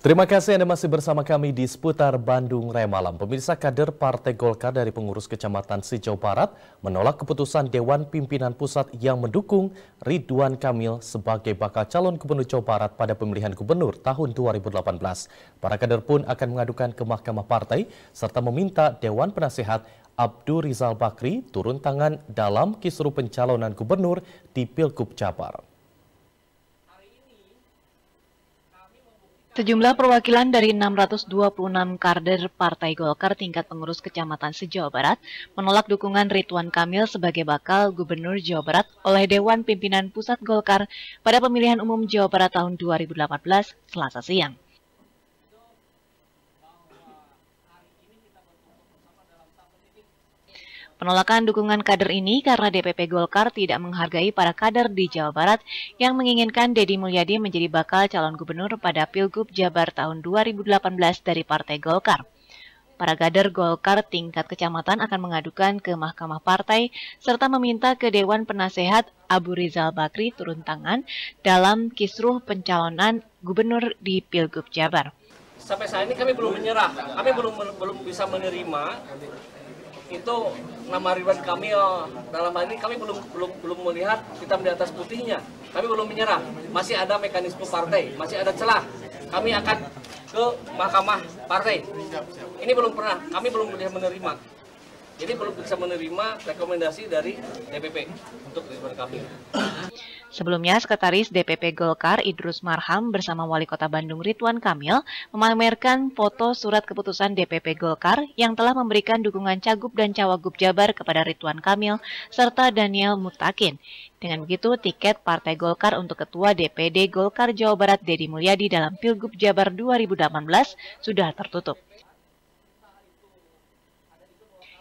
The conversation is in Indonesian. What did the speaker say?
Terima kasih Anda masih bersama kami di seputar Bandung Raya Malam. Pemirsa kader Partai Golkar dari pengurus Kecamatan Sijau Barat menolak keputusan Dewan Pimpinan Pusat yang mendukung Ridwan Kamil sebagai bakal calon gubernur Jawa Barat pada pemilihan gubernur tahun 2018. Para kader pun akan mengadukan ke Mahkamah Partai serta meminta Dewan Penasehat Abdul Rizal Bakri turun tangan dalam kisru pencalonan gubernur di Pilgub Jabar. Sejumlah perwakilan dari 626 kader Partai Golkar tingkat pengurus kecamatan se-Jawa Barat menolak dukungan Ridwan Kamil sebagai bakal Gubernur Jawa Barat oleh Dewan Pimpinan Pusat Golkar pada pemilihan umum Jawa Barat tahun 2018 Selasa siang. Penolakan dukungan kader ini karena DPP Golkar tidak menghargai para kader di Jawa Barat yang menginginkan Deddy Mulyadi menjadi bakal calon gubernur pada Pilgub Jabar tahun 2018 dari Partai Golkar. Para kader Golkar tingkat kecamatan akan mengadukan ke Mahkamah Partai serta meminta ke Dewan Penasehat Abu Rizal Bakri turun tangan dalam kisruh pencalonan gubernur di Pilgub Jabar. Sampai saat ini kami belum menyerah, kami belum belum bisa menerima itu nama Ridwan Kamil dalam hal ini kami belum belum belum melihat hitam di atas putihnya. Kami belum menyerah. Masih ada mekanisme partai, masih ada celah. Kami akan ke Mahkamah Partai. Ini belum pernah, kami belum menerima. Jadi belum bisa menerima rekomendasi dari DPP untuk Ridwan Kamil. Sebelumnya, Sekretaris DPP Golkar Idrus Marham bersama Wali Kota Bandung Ridwan Kamil memamerkan foto surat keputusan DPP Golkar yang telah memberikan dukungan Cagup dan Cawagup Jabar kepada Ridwan Kamil serta Daniel Mutakin. Dengan begitu, tiket Partai Golkar untuk Ketua DPD Golkar Jawa Barat Dedi Mulyadi dalam Pilgub Jabar 2018 sudah tertutup.